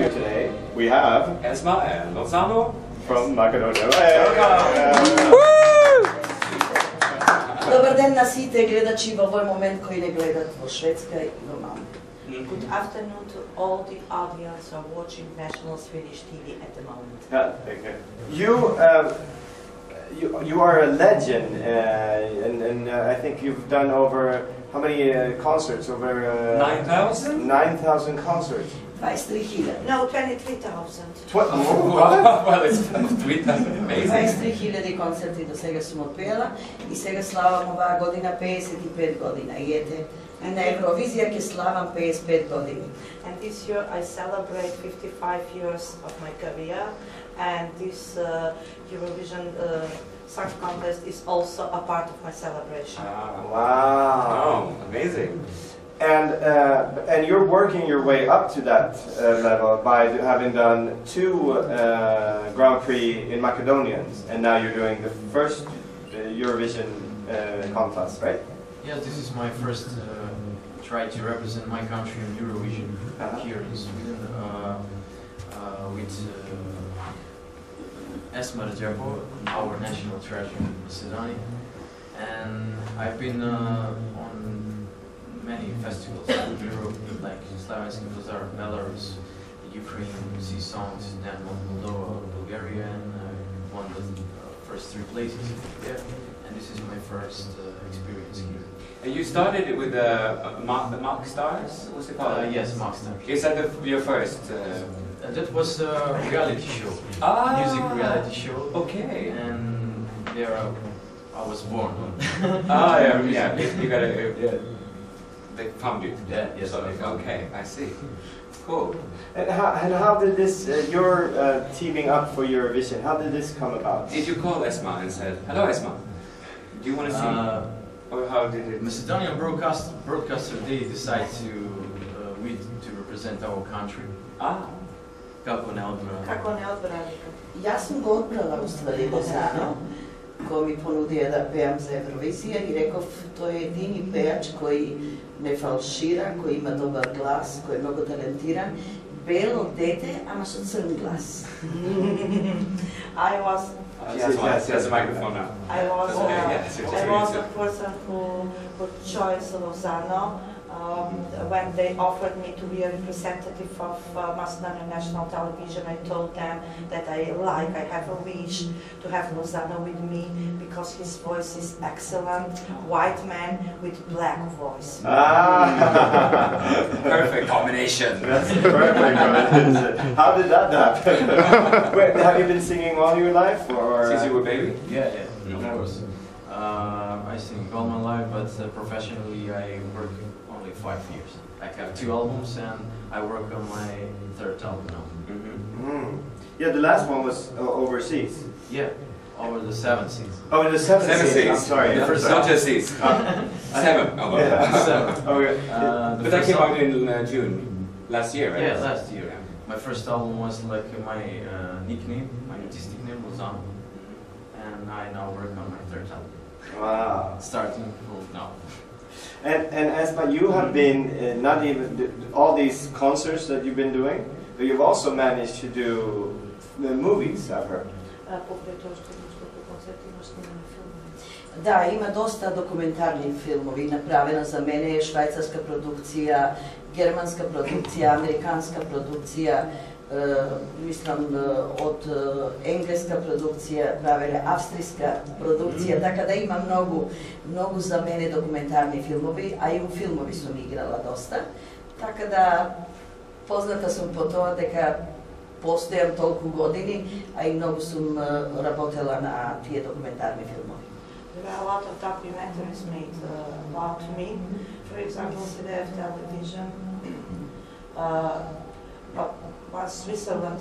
here today, we have Esma and Lozano from Macedonia. Hey, welcome! Dobar den nasite gledači v ovoj moment koji ne gledat Švedskoj. Mhm. Good afternoon to all the audience who are watching national Swedish TV at the moment. Yeah, okay. You, uh, you, you are a legend, uh, and, and uh, I think you've done over how many uh, concerts? Over uh, 9,000? 9,000 concerts by 3,000. No, 23,000. Oh, oh well, it's 3,000, amazing. 23,000 koncerti do svega sam otpjela i svega slavam ova godina 55 godina, jete. And Eurovizija ke slavam 55 godina. And this year I celebrate 55 years of my career and this uh, Eurovision uh, Song Contest is also a part of my celebration. Ah, wow, oh, amazing. And uh, and you're working your way up to that uh, level by having done two uh, Grand Prix in Macedonians, and now you're doing the first uh, Eurovision uh, contest, right? Yes, this is my first uh, try to represent my country in Eurovision Uh-huh. here in Sweden uh, uh, with uh, Esma Radjako, our national treasure in Macedonia. And I've been uh, many festivals in Europe, like Slavenski Bazaar, Belarus, Ukraine, Sea Songs, Denmark, Moldova, Bulgaria, and I won the uh, first three places. Yeah. And this is my first uh, experience here. And you started it with uh, Mark, the Mark Stars? What's it called? Uh, yes, Maxter. Is that the, your first? Uh, Uh, that was a reality show, ah, music reality show, Okay. and there I, I was born. Ah, yeah, yeah. You got to. Yeah they found you dead. Yes. So, okay, I see. Cool. And how, and how did this, uh, your uh, teaming up for Eurovision, how did this come about? Did you call Esma and said, hello Esma, do you want to see? Uh, or how did it? Macedonian broadcast, broadcaster, they decide to, uh, we, to represent our country. Ah. Kako ne odbrana? Kako ne odbrana? Ja sam ga odbrala u stvari, Bosano. Кој ми понудија да пеам за Евровизија и реков тој е едини пеач кој не фалшира, кој има добар глас, кој е многу талентиран, бело дете, ама со црн глас. I was a microphone now. I was uh. I was the person who who chose Lozano um, when they offered me to be a representative of uh, Macedonian National Television. I told them that I like, I have a wish to have Lozano with me because his voice is excellent, white man with black voice. Ah, Perfect combination. That's perfect. combination. How did that happen? Wait, have you been singing all your life, or? Since you were a baby. Yeah, yeah, of course. Uh, I sing all my life, but uh, professionally I work only five years. I have two albums and I work on my third album now. Mm-hmm. Mm. Yeah, the last one was uh, overseas. Yeah, over the seven seasons. Oh, the seven, Seven seas. I'm sorry. The first, sorry. not just seas. Seven. Oh, well. Yeah. Seven. Okay. Uh, But that came out in uh, June last year, right? Yeah, last year. Yeah. My first album was like my uh, nickname, my artistic name was on, and I now work on my third album, Wow. starting from now. And, and Esma, you have mm-hmm. been uh, not even all these concerts that you've been doing, but you've also managed to do the movies, I've heard. Da, ima dosta dokumentarnih filmovi. Napravena za mene je švajcarska produkcija германска продукција, американска продукција, е, мислам од енглеска продукција, правеле австријска продукција, така да има многу многу за мене документарни филмови, а и у филмови сум играла доста. Така да позната сум по тоа дека постојам толку години, а и многу сум работела на тие документарни филмови. There are a lot of documentaries made uh, about me. For example, CDF television uh, was Switzerland,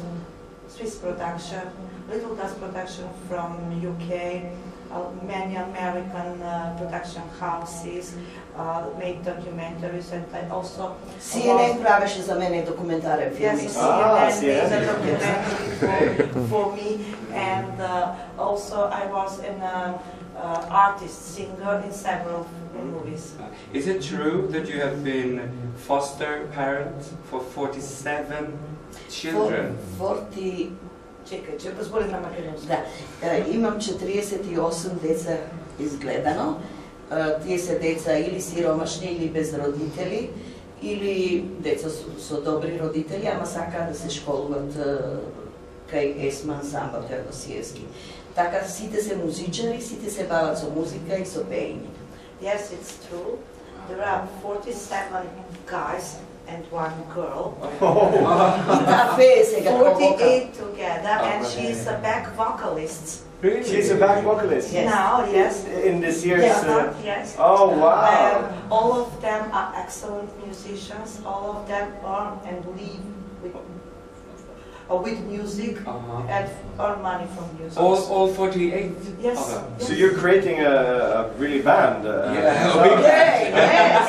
Swiss production, Little Dust production from UK, uh, many American uh, production houses uh, made documentaries and I also... CNN Pravesh so many documentary films. Yes, ah, CNN yes. a documentary for, for, me and uh, also I was in a uh, artist, singer in several movies. Uh, is it true that you have been foster parent for 47 children? For, 40, čekaj, če pozvolite nama Da, uh, imam 48 deca izgledano. Uh, eh, tije se deca ili siromašni ili bez roditelji, ili deca su, su dobri roditelji, ama saka da se školovat uh, eh, kaj esma ansambal, to je dosijevski. Така сите се музичари, сите се бават со музика и со пеење. Yes, it's true. There are 47 guys and one girl. И таа пее сега како вокал. 48 together, and Oh, she's a back vocalist. Really? She's a back vocalist Yes. Now, yes. in this year's. Yes, Uh, yes. oh wow! Um, all of them are excellent musicians. All of them earn and live with, uh, with music Uh-huh. and earn money from music. All, all 48 yes. of them? yes. So you're creating a, a really band. Uh, Yeah, so- a big Е, yes.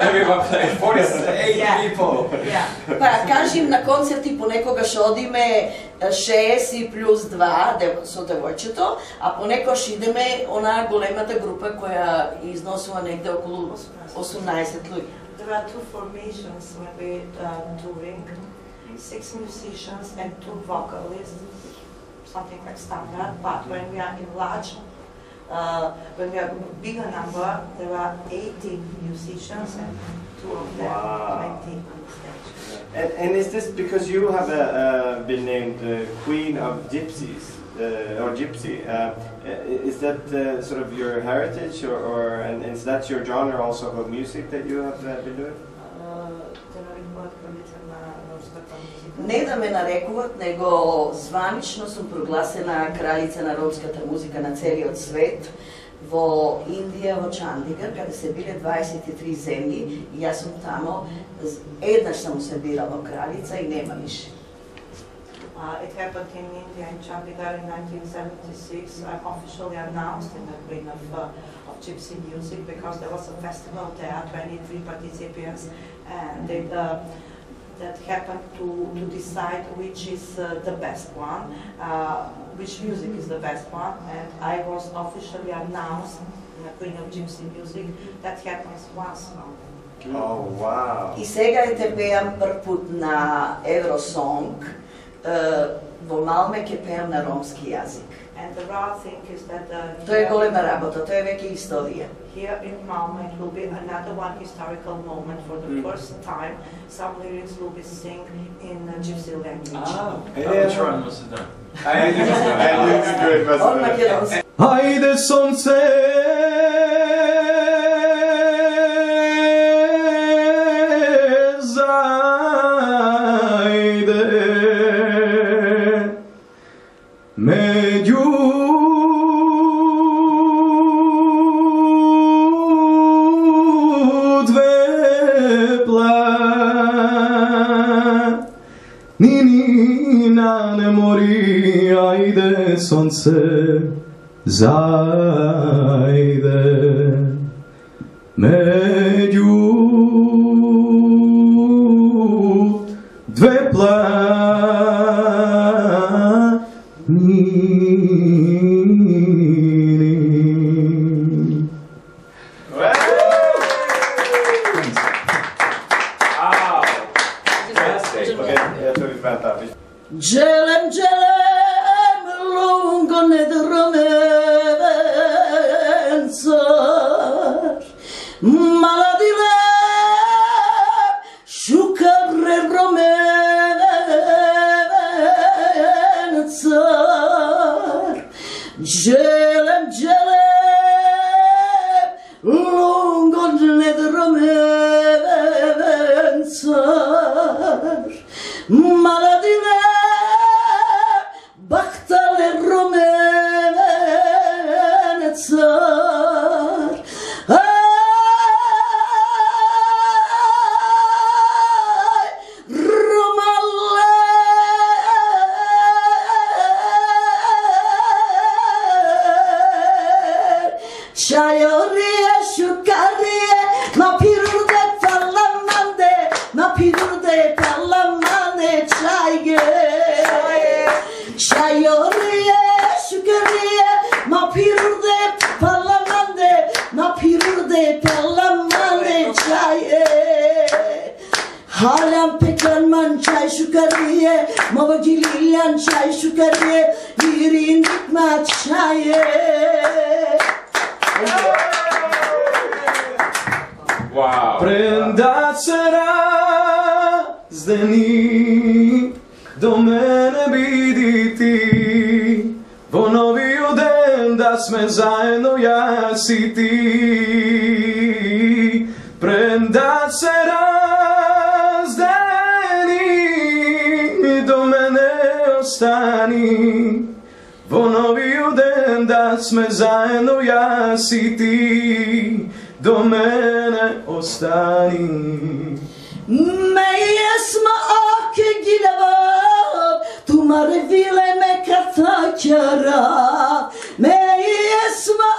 Everyone plays 48 Yeah. people. Yeah. Па кажем на концерти понекогаш одиме 6 и плюс 2 дев- со девојчето, а понекогаш идеме онаа големата група која износува негде околу 18 луѓе. There are two formations when we uh, touring. Six musicians and two vocalists, something like standard. But when we are in large, uh, when we are bigger number, there are 18 musicians and two of them Wow. 20 on stage. And, and is this because you have uh, uh, been named uh, Queen of Gypsies uh, or Gypsy? Uh, is that uh, sort of your heritage, or, or and is that your genre also of music that you have uh, been doing? Не да ме нарекуват, него званично сум прогласена кралица на ромската музика на целиот свет во Индија, во Чандигар, каде се биле 23 земји, и јас сум тамо, еднаш сам се била во кралица и нема више. Uh, it happened in India, in Chandigarh in 1976. I'm officially announced in the Queen of, uh, of Gypsy Music because there was a festival there, 23 participants, and they, uh, that happened to, to decide which is uh, the best one, uh, which music is the best one, and I was officially announced in the Queen of Gypsy Music. That happens once a month. Oh wow! И сега е те пеам прв пут на Евросонг, е, во Малме ќе пеам на ромски јазик. The right thing is that the... To je golema rabota, to je veke istorije. Here in Malmö it will be another one historical moment for the mm. first time. Some lyrics will be sung in uh, gypsy language. Ah, yeah. I didn't do it sonce za nasıl zajde. među dve planiny. Wow! Fantastic. Okay, that's really fantastic. Dželem, dželem! Celem celem şayoriye şükürüye ma pirurde parlamande ma pirurde parlamande çaye Halam peklanman çay şükürüye ma vakililyan çay şükürüye yirin dikmat çaye Wow. Prenda sera zdeni do me sme zajedno ja si ti. Prendat se razdeni Do mene ostani. Ponovio den da sme zajedno ja si ti. Do mene ostani. Me jesma ake gilavat, Umar me kataçara Me yesma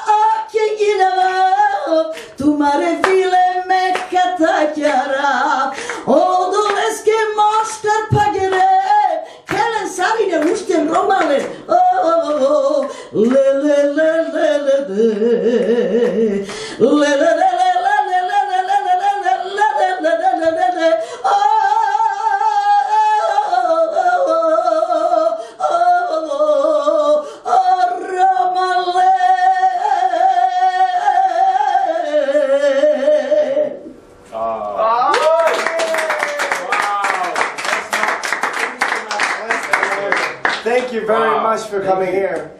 for coming here.